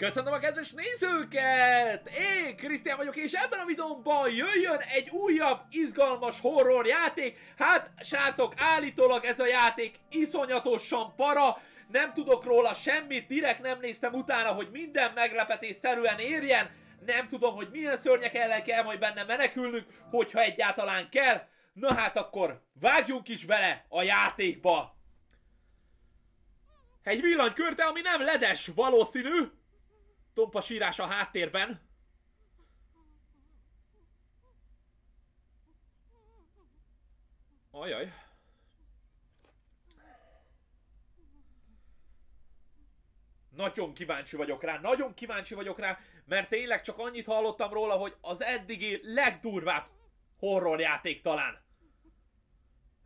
Köszönöm a kedves nézőket! Én Krisztián vagyok, és ebben a videómban jöjjön egy újabb, izgalmas horror játék. Hát, srácok, állítólag ez a játék iszonyatosan para, nem tudok róla semmit, direkt nem néztem utána, hogy minden meglepetés szerűen érjen. Nem tudom, hogy milyen szörnyek ellen kell majd benne menekülnünk, hogyha egyáltalán kell. Na hát akkor vágjunk is bele a játékba! Egy villanykörte, ami nem ledes, valószínű. Tompa sírás a háttérben. Ajaj. Nagyon kíváncsi vagyok rá, nagyon kíváncsi vagyok rá, mert tényleg csak annyit hallottam róla, hogy az eddigi legdurvább horrorjáték talán.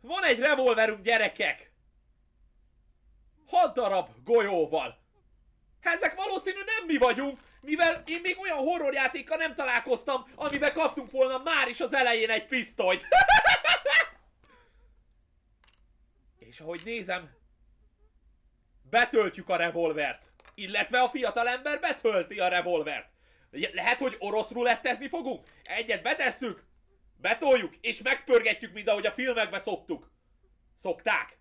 Van egy revolverünk, gyerekek! Hat darab golyóval. Hát ezek valószínű nem mi vagyunk, mivel én még olyan horrorjátékkal nem találkoztam, amiben kaptunk volna már is az elején egy pisztolyt. És ahogy nézem, betöltjük a revolvert. Illetve a fiatalember betölti a revolvert. Lehet, hogy orosz rulettezni fogunk? Egyet betesszük, betoljuk, és megpörgetjük, mint ahogy a filmekbe szoktuk. Szokták.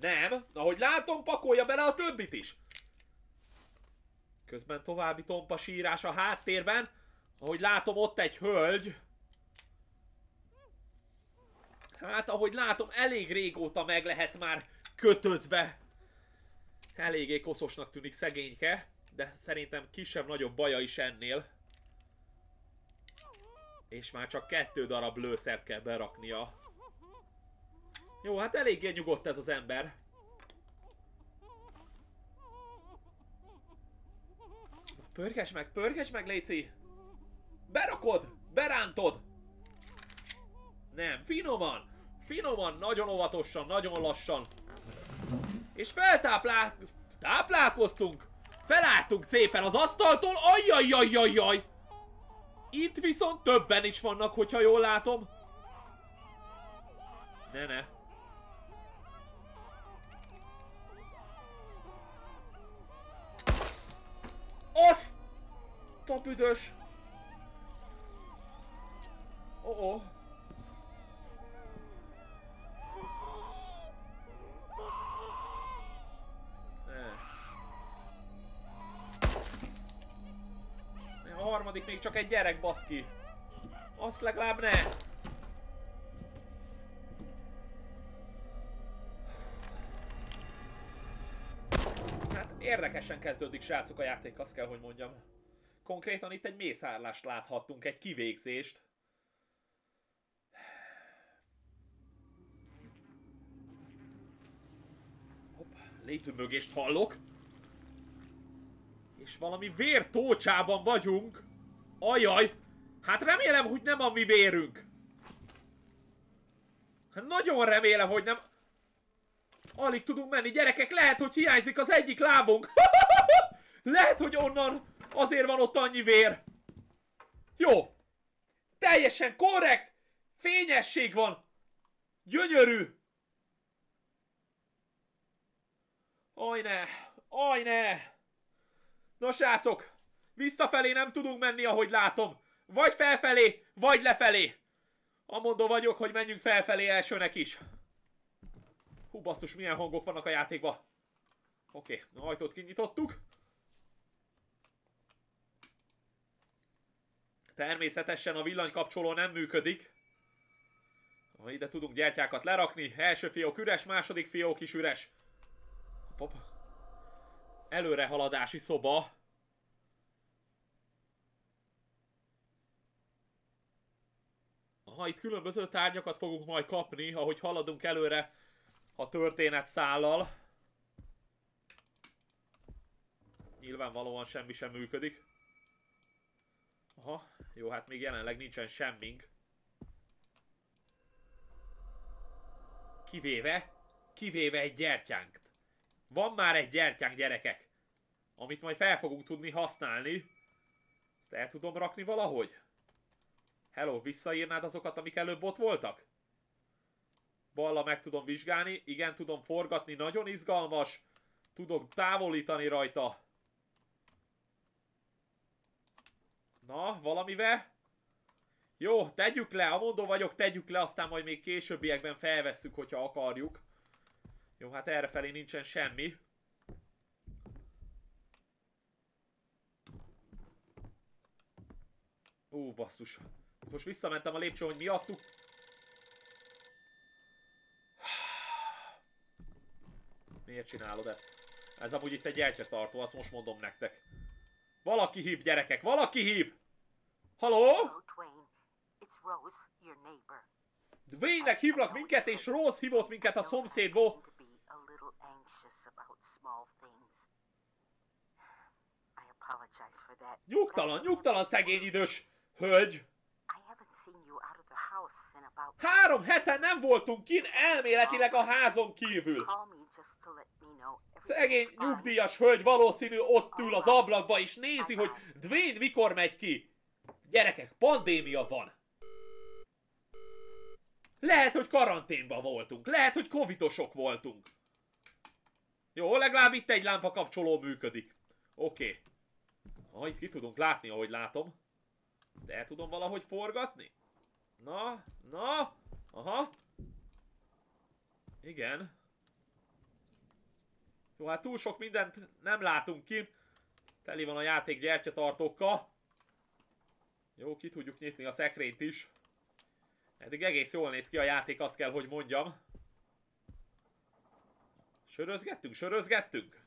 Nem, ahogy látom, pakolja bele a többit is. Közben további tompa sírás a háttérben. Ahogy látom, ott egy hölgy. Hát, ahogy látom, elég régóta meg lehet már kötözve. Eléggé koszosnak tűnik szegényke, de szerintem kisebb-nagyobb baja is ennél. És már csak kettő darab lőszert kell beraknia. Jó, hát eléggé nyugodt ez az ember. Pörges meg, pörges meg, Léci! Berakod! Berántod! Nem, finoman! Finoman, nagyon óvatosan, nagyon lassan. És feltáplál... Táplálkoztunk! Felálltunk szépen az asztaltól, ajjajjajjajjaj! Itt viszont többen is vannak, hogyha jól látom. Ne, ne. A büdös! Oh, oh. Még csak egy gyerek, baszki. Azt legalább ne! érdekesen kezdődik, srácok, a játék, azt kell, hogy mondjam. Konkrétan itt egy mészárlást láthattunk, egy kivégzést. Hopp, légyzőmögést hallok. És valami vértócsában vagyunk. Ajaj! Hát remélem, hogy nem a mi vérünk. Hát nagyon remélem, hogy nem... Alig tudunk menni. Gyerekek, lehet, hogy hiányzik az egyik lábunk. lehet, hogy onnan azért van ott annyi vér. Jó. Teljesen korrekt. Fényesség van. Gyönyörű. Aj ne. Aj ne. Na srácok. Visszafelé nem tudunk menni, ahogy látom. Vagy felfelé, vagy lefelé. Amondó vagyok, hogy menjünk felfelé elsőnek is. Hú, basszus, milyen hangok vannak a játékban. Oké, okay, ajtót kinyitottuk. Természetesen a villanykapcsoló nem működik. Ha ide tudunk gyertyákat lerakni. Első fiók üres, második fiók is üres. Pop. Előrehaladási szoba. Ha itt különböző tárgyakat fogunk majd kapni, ahogy haladunk előre a történet szállal. Nyilvánvalóan semmi sem működik. Aha, jó, hát még jelenleg nincsen semmink. Kivéve, kivéve egy gyertyánk. Van már egy gyertyánk, gyerekek. Amit majd fel fogunk tudni használni. Ezt el tudom rakni valahogy? Hello, visszaírnád azokat, amik előbb ott voltak? Balla meg tudom vizsgálni. Igen, tudom forgatni. Nagyon izgalmas. Tudok távolítani rajta. Na, valamivel? Jó, tegyük le, a mondó vagyok, tegyük le, aztán majd még későbbiekben felvesszük, hogyha akarjuk. Jó, hát errefelé nincsen semmi. Ó, basszus. Most visszamentem a lépcső, hogy miattuk. Miért csinálod ezt? Ez amúgy itt egy gyertyatartó, azt most mondom nektek. Valaki hív, gyerekek, valaki hív! Haló? Dwayne-nek hívlak minket, és Rose hívott minket a szomszédból. Nyugtalan, nyugtalan szegény idős hölgy. Három heten nem voltunk kin, elméletileg a házon kívül. Szegény nyugdíjas hölgy valószínű ott ül az ablakba és nézi, hogy Dwayne mikor megy ki. Gyerekek, pandémia van. Lehet, hogy karanténban voltunk. Lehet, hogy covidosok voltunk. Jó, legalább itt egy lámpa kapcsoló működik. Oké. Okay. Ah, itt ki tudunk látni, ahogy látom. Ezt el tudom valahogy forgatni? Na, na, aha. Igen. Jó, hát túl sok mindent nem látunk ki. Teli van a játék gyertyatartókkal. Jó, ki tudjuk nyitni a szekrényt is. Eddig egész jól néz ki a játék, azt kell, hogy mondjam. Sörözgettünk, sörözgettünk.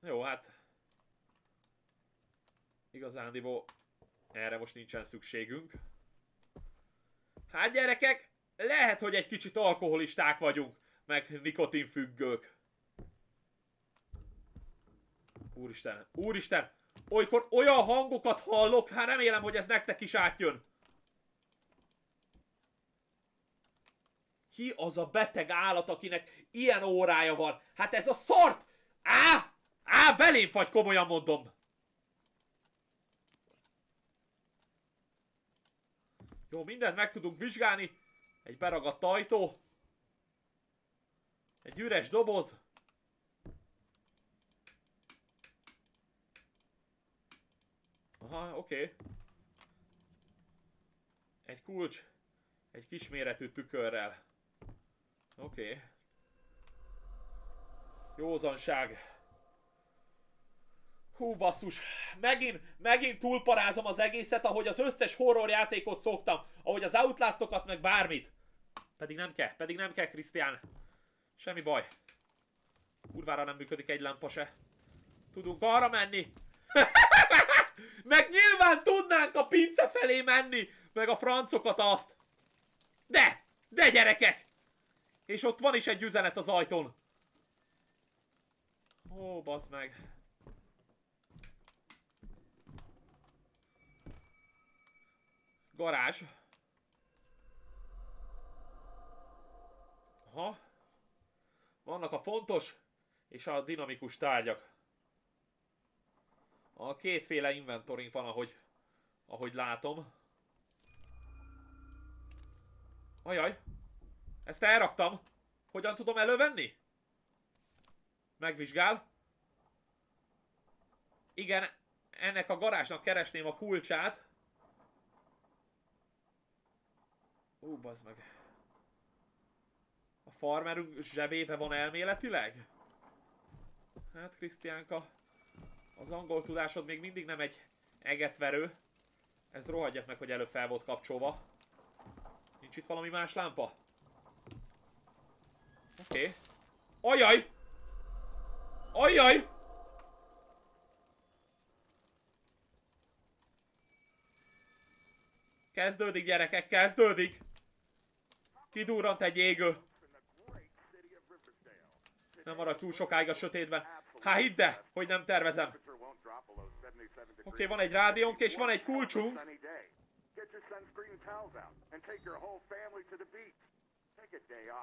Jó, hát... Igazándiból erre most nincsen szükségünk. Hát gyerekek, lehet, hogy egy kicsit alkoholisták vagyunk, meg nikotinfüggők. Úristen, úristen, olykor olyan hangokat hallok, hát remélem, hogy ez nektek is átjön. Ki az a beteg állat, akinek ilyen órája van? Hát ez a szart! Á! Á, belém fagy, komolyan mondom. Jó, mindent meg tudunk vizsgálni. Egy beragadt ajtó. Egy üres doboz. Aha, oké. Okay. Egy kulcs. Egy kisméretű tükörrel. Oké. Okay. Józanság. Hú, basszus. Megint, megint túlparázom az egészet, ahogy az összes horror játékot szoktam. Ahogy az Outlastokat, meg bármit. Pedig nem kell, pedig nem kell, Krisztián. Semmi baj. Kurvára nem működik egy lámpa se. Tudunk arra menni. meg nyilván tudnánk a pince felé menni. Meg a francokat azt. De! De gyerekek! És ott van is egy üzenet az ajtón. Ó, bazd meg. Garázs. Aha. Vannak a fontos és a dinamikus tárgyak. A kétféle inventorink van, ahogy, ahogy látom. Ajaj. Ezt elraktam. Hogyan tudom elővenni? Megvizsgál. Igen, ennek a garázsnak keresném a kulcsát. Ú, bazd meg. A farmerünk zsebébe van elméletileg? Hát, Krisztiánka, az angol tudásod még mindig nem egy egetverő. Ez rohadjak meg, hogy előbb fel volt kapcsolva. Nincs itt valami más lámpa? Oké. Okay. Ajaj! Ajaj! Kezdődik, gyerekek, kezdődik! Kidurrant egy égő. Nem maradj túl sokáig a sötétben. Há, hidd de, hogy nem tervezem. Oké, okay, van egy rádiónk és van egy kulcsunk.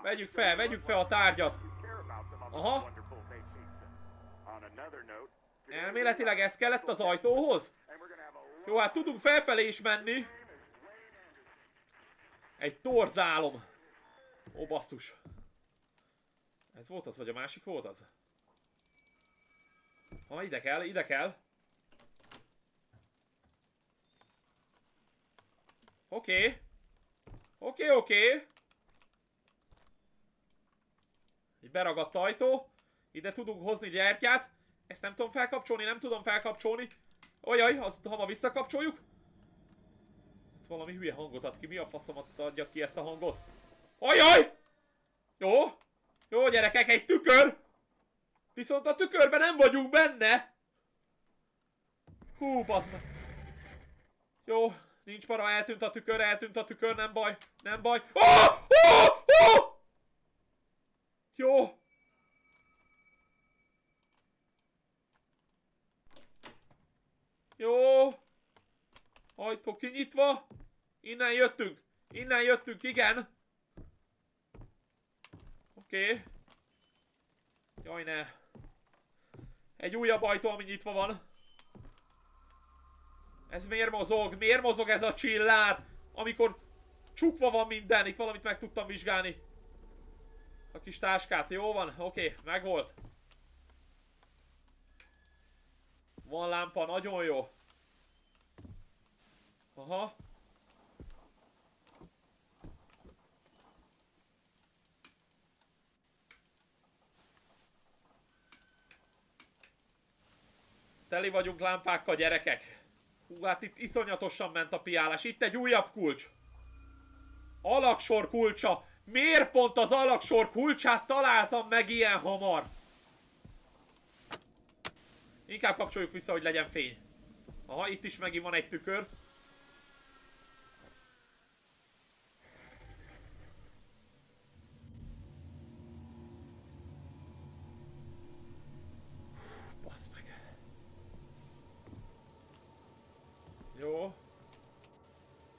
Vegyük fel, vegyük fel a tárgyat. Aha. Elméletileg ez kellett az ajtóhoz? Jó, hát tudunk felfelé is menni. Egy torzálom. Ó, basszus. Ez volt az, vagy a másik volt az? Ha, ide kell, ide kell. Oké. Oké, oké. Okay. Egy beragadt ajtó. Ide tudunk hozni gyertyát. Ezt nem tudom felkapcsolni, nem tudom felkapcsolni. Ojaj, azt ha ma visszakapcsoljuk. Ez valami hülye hangot ad ki. Mi a faszomat adja ki ezt a hangot? Ajaj! Jó. Jó gyerekek, egy tükör. Viszont a tükörben nem vagyunk benne. Hú, bazd meg. Jó, nincs para, eltűnt a tükör, eltűnt a tükör, nem baj, nem baj. Oh! Oh! Oh! Jó. Jó. Ajtó kinyitva. Innen jöttünk. Innen jöttünk, igen. Oké. Okay. Jaj, ne. Egy újabb ajtó, ami nyitva van. Ez miért mozog? Miért mozog ez a csillár? Amikor csukva van minden, itt valamit meg tudtam vizsgálni. A kis táskát, jó van? Oké, okay, megvolt. Van lámpa, nagyon jó. Aha. Teli vagyunk lámpákkal, gyerekek. Hú, hát itt iszonyatosan ment a piálás. Itt egy újabb kulcs. Alaksor kulcsa. Miért pont az alaksor kulcsát találtam meg ilyen hamar? Inkább kapcsoljuk vissza, hogy legyen fény. Aha, itt is megint van egy tükör. Jó. Oké,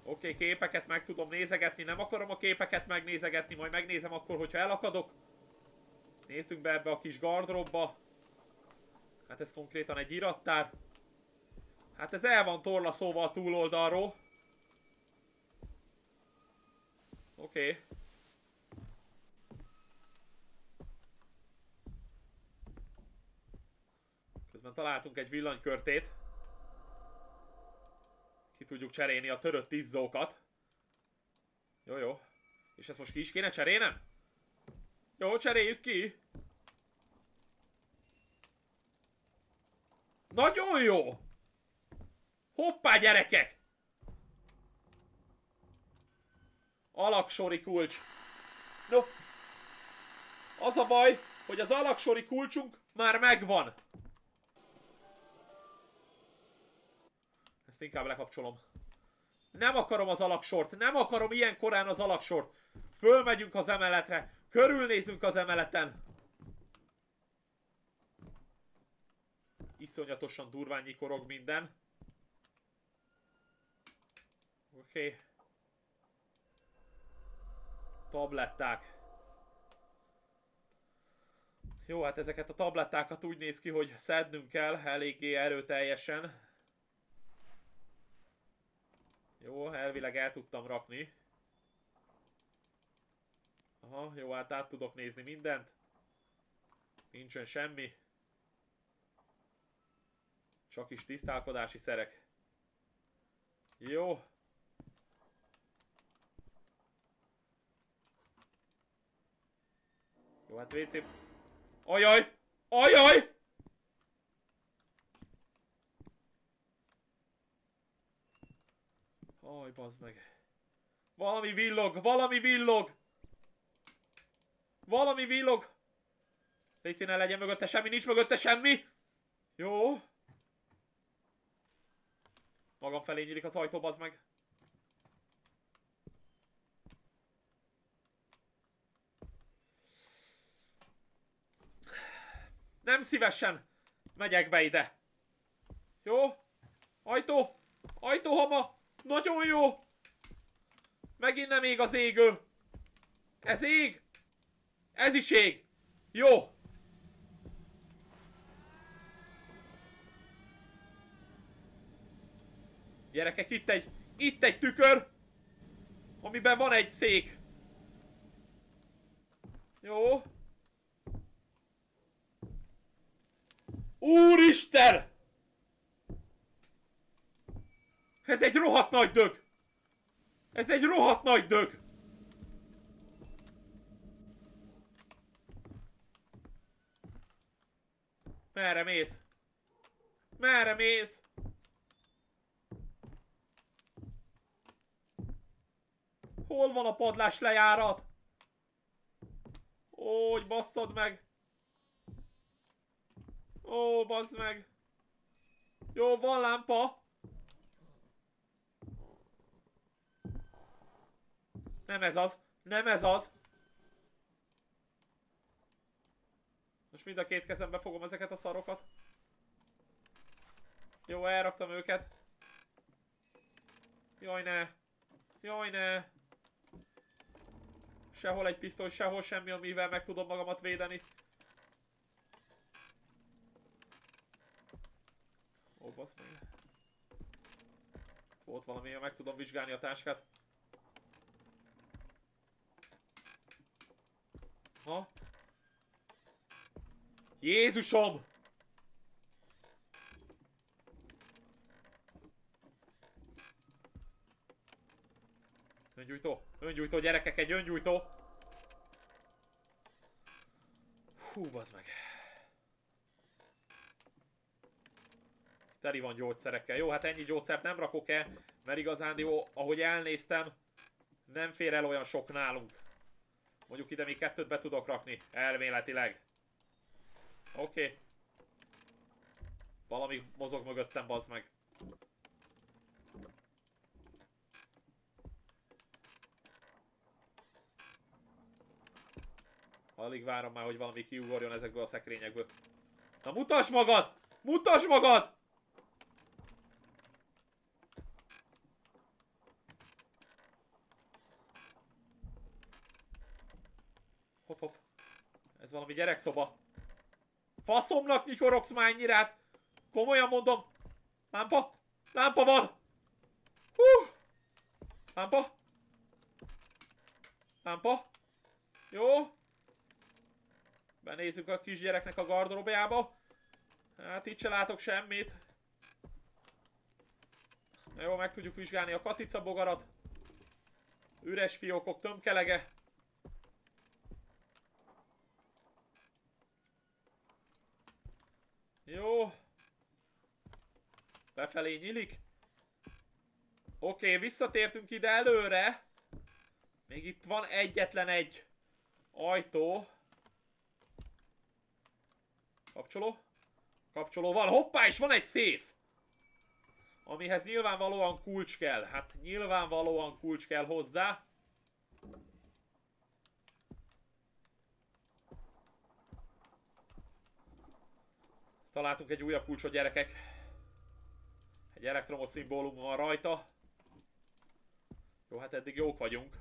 okay, képeket meg tudom nézegetni, nem akarom a képeket megnézegetni, majd megnézem akkor, hogyha elakadok. Nézzünk be ebbe a kis gardróbba. Hát ez konkrétan egy irattár. Hát ez el van torla szóval a túloldalról. Oké. Okay. Közben találtunk egy villanykörtét ki tudjuk cserélni a törött izzókat. Jó, jó. És ezt most ki is kéne cserélnem? Jó, cseréljük ki. Nagyon jó! Hoppá, gyerekek! Alaksori kulcs. No. Az a baj, hogy az alaksori kulcsunk már megvan. Ezt inkább lekapcsolom. Nem akarom az alaksort, nem akarom ilyen korán az alaksort. Fölmegyünk az emeletre, körülnézünk az emeleten. Iszonyatosan durván nyikorog minden. Oké. Okay. Tabletták. Jó, hát ezeket a tablettákat úgy néz ki, hogy szednünk kell eléggé erőteljesen. Jó, elvileg el tudtam rakni. Aha, jó, hát át tudok nézni mindent. Nincsen semmi. Csak is tisztálkodási szerek. Jó. Jó, hát WC... Ajaj! Ajaj! Aj, bazd meg. Valami villog, valami villog! Valami villog! Légy ne legyen mögötte semmi, nincs mögötte semmi! Jó. Magam felé nyílik az ajtó, bazd meg. Nem szívesen megyek be ide. Jó? Ajtó! Ajtó hama! Nagyon jó! Megint nem ég az égő. Ez ég. Ez is ég. Jó. Gyerekek, itt egy, itt egy tükör, amiben van egy szék. Jó. Úristen! Ez egy rohadt nagy dög! Ez egy rohadt nagy dög! Merre mész? Merre mész? Hol van a padlás lejárat? Ó, hogy basszad meg! Ó, bazd meg! Jó, van lámpa! Nem ez az! Nem ez az! Most mind a két kezembe fogom ezeket a szarokat. Jó, elraktam őket. Jaj ne! Jaj ne! Sehol egy pisztoly, sehol semmi, amivel meg tudom magamat védeni. Ó, basz meg. Volt valami, meg tudom vizsgálni a táskát. Ha? Jézusom! Öngyújtó, öngyújtó gyerekek, egy öngyújtó! Hú, bazd meg. Teli van gyógyszerekkel. Jó, hát ennyi gyógyszert nem rakok-e, mert igazán jó, ahogy elnéztem, nem fér el olyan sok nálunk. Mondjuk ide még kettőt be tudok rakni, elméletileg. Oké. Okay. Valami mozog mögöttem, bazd meg. Alig várom már, hogy valami kiugorjon ezekből a szekrényekből. Na mutasd magad! Mutasd magad! Hopp, hopp. Ez valami gyerekszoba. Faszomnak nyikorogsz már ennyire, hát komolyan mondom. Lámpa! Lámpa van! Hú! Lámpa! Lámpa! Jó! Benézzük a kisgyereknek a gardróbjába. Hát itt se látok semmit. Jó, meg tudjuk vizsgálni a katica bogarat. Üres fiókok tömkelege. Jó. Befelé nyílik. Oké, visszatértünk ide előre. Még itt van egyetlen egy ajtó. Kapcsoló. Kapcsoló van. Hoppá, és van egy széf! Amihez nyilvánvalóan kulcs kell. Hát nyilvánvalóan kulcs kell hozzá. Találtunk egy újabb kulcsot, gyerekek. Egy elektromos szimbólum van rajta. Jó, hát eddig jók vagyunk.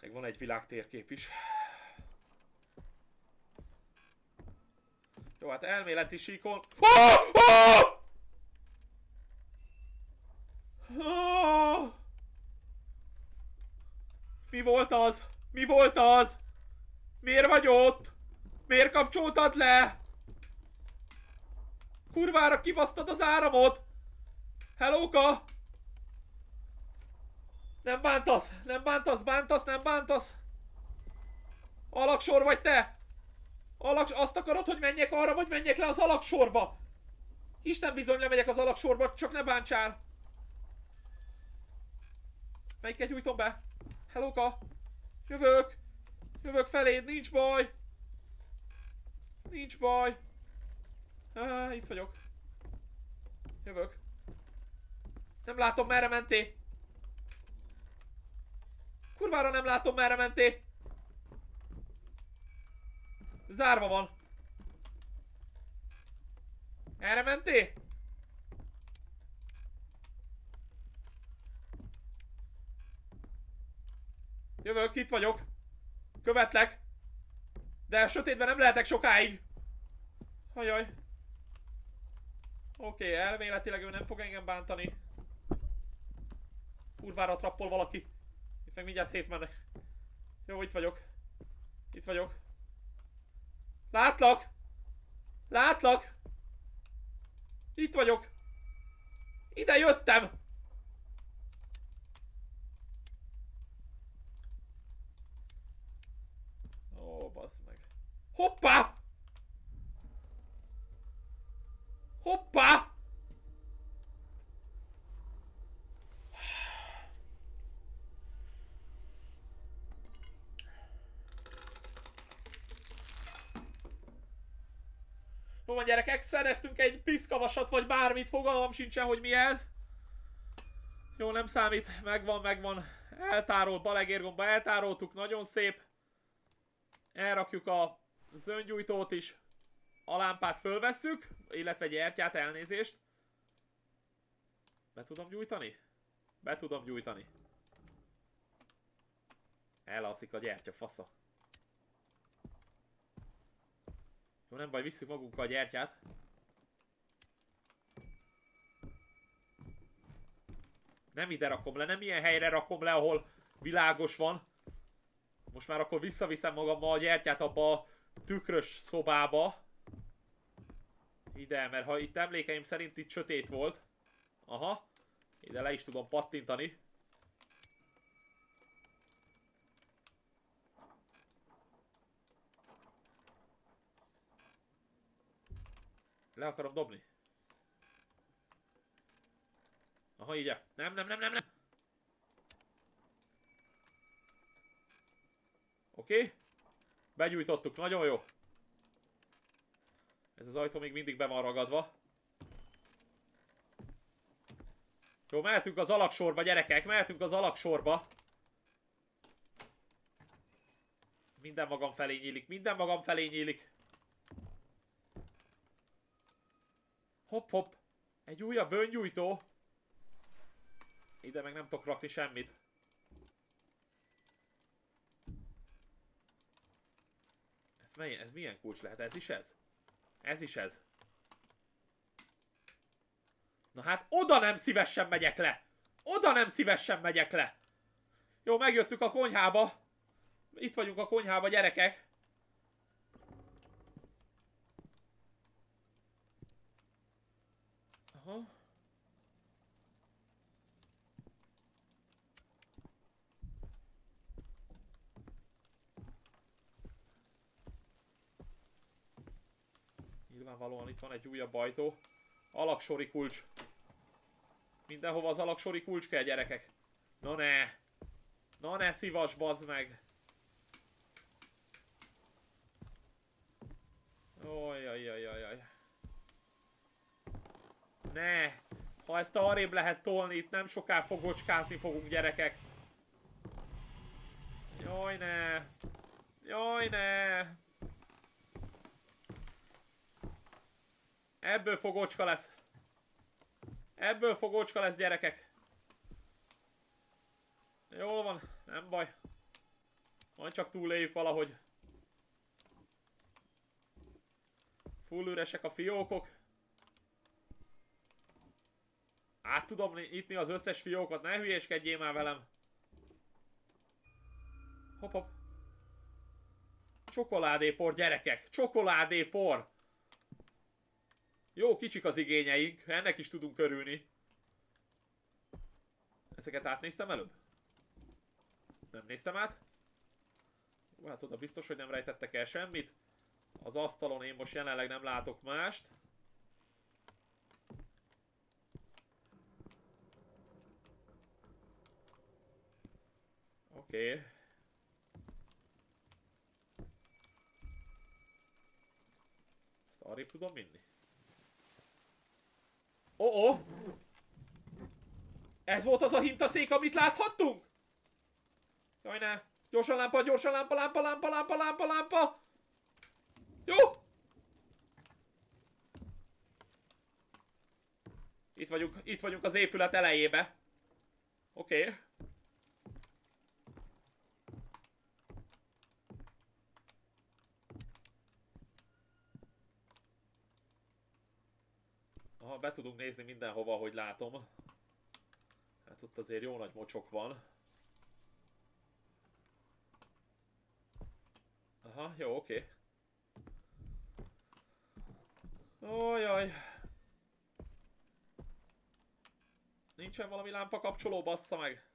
Meg van egy világtérkép is. Jó, hát elméleti síkon... Mi volt az? Mi volt az? Miért vagy ott? Miért kapcsoltad le? Kurvára kibasztad az áramot! Hellóka! Nem bántasz! Nem bántasz! Bántasz! Nem bántasz! Alaksor vagy te! Alak... Azt akarod, hogy menjek arra, vagy menjek le az alaksorba? Isten bizony lemegyek az alaksorba, csak ne bántsál! Melyiket gyújtom be? Hellóka! Jövök! Jövök feléd, nincs baj! Nincs baj. Ah, itt vagyok. Jövök. Nem látom merre menté. Kurvára nem látom merre menté. Zárva van. Erre menté? Jövök, itt vagyok. Követlek. De sötétben nem lehetek sokáig. Ajaj. Oké, okay, elméletileg ő nem fog engem bántani. Kurvára trappol valaki. Itt meg mindjárt szétmennek. Jó, itt vagyok. Itt vagyok. Látlak! Látlak! Itt vagyok! Ide jöttem! Ó, bassz meg. Hoppá! Hoppá! Jó van gyerekek, szereztünk egy piszkavasat vagy bármit, fogalmam sincsen, hogy mi ez. Jó, nem számít, megvan, megvan. Eltárolt, balegérgomba eltároltuk, nagyon szép. Elrakjuk a zöngyújtót is. A lámpát fölvesszük, illetve gyertyát, elnézést. Be tudom gyújtani? Be tudom gyújtani. Elalszik a gyertya, fasza. Jó, nem baj, visszük magunkkal a gyertyát. Nem ide rakom le, nem ilyen helyre rakom le, ahol világos van. Most már akkor visszaviszem magammal a gyertyát abba a tükrös szobába. Ide, mert ha itt emlékeim szerint itt sötét volt. Aha. Ide le is tudom pattintani. Le akarom dobni. Aha, így. Nem, nem, nem, nem, nem. Oké. Okay. Begyújtottuk, nagyon jó. Ez az ajtó még mindig be van ragadva. Jó, mehetünk az alaksorba, gyerekek, mehetünk az alaksorba. Minden magam felé nyílik, minden magam felé nyílik. Hopp, hopp. Egy újabb öngyújtó. Ide meg nem tudok rakni semmit. Ez, ez milyen kulcs lehet? Ez is ez? Ez is ez. Na hát oda nem szívesen megyek le! Oda nem szívesen megyek le! Jó, megjöttük a konyhába. Itt vagyunk a konyhába, gyerekek. Aha. Nyilvánvalóan itt van egy újabb ajtó. Alaksori kulcs. Mindenhova az alaksori kulcs kell, gyerekek. Na ne! Na ne szívas, bazd meg! Ojjajjajjaj. Ne! Ha ezt arrébb lehet tolni, itt nem soká fogocskázni fogunk, gyerekek. Jaj, ne! Jaj, ne! Ebből fogocska lesz. Ebből fogocska lesz, gyerekek. Jól van, nem baj. Majd csak túléljük valahogy. Full üresek a fiókok. Át tudom nyitni az összes fiókot, ne hülyéskedjél már velem. Hopp, hopp. Csokoládépor, gyerekek! Csokoládépor! Jó, kicsik az igényeink, ennek is tudunk örülni. Ezeket átnéztem előbb? Nem néztem át? Hát oda biztos, hogy nem rejtettek el semmit. Az asztalon én most jelenleg nem látok mást. Oké. Okay. Ezt arrébb tudom vinni? Oh, oh! Ez volt az a hintaszék, amit láthattunk? Jaj ne! Gyorsan lámpa, gyorsan lámpa, lámpa, lámpa, lámpa, lámpa, lámpa! Jó! Itt vagyunk, itt vagyunk az épület elejébe. Oké. Okay. Aha, be tudunk nézni mindenhova, hogy látom. Hát ott azért jó nagy mocsok van. Aha, jó, oké. Okay. Ojaj. Nincsen valami lámpa kapcsoló, bassza meg.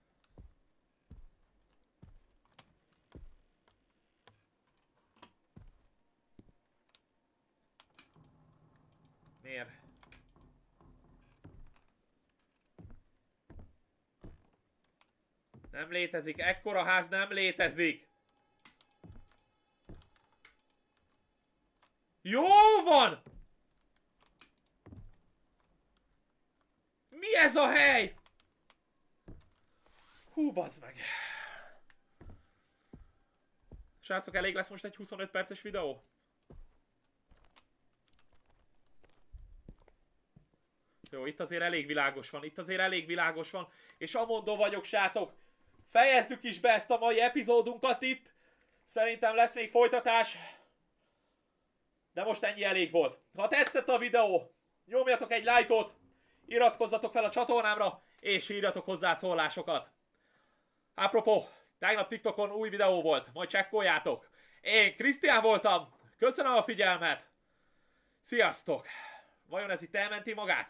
Miért? Nem létezik, ekkora ház nem létezik! Jó van! Mi ez a hely? Hú, bazd meg. Srácok, elég lesz most egy 25 perces videó? Jó, itt azért elég világos van, itt azért elég világos van, és amondó vagyok, srácok, fejezzük is be ezt a mai epizódunkat itt. Szerintem lesz még folytatás. De most ennyi elég volt. Ha tetszett a videó, nyomjatok egy lájkot, iratkozzatok fel a csatornámra, és írjatok hozzászólásokat. Apropó, tegnap TikTokon új videó volt, majd csekkoljátok. Én Krisztián voltam, köszönöm a figyelmet, sziasztok! Vajon ez itt elmenti magát?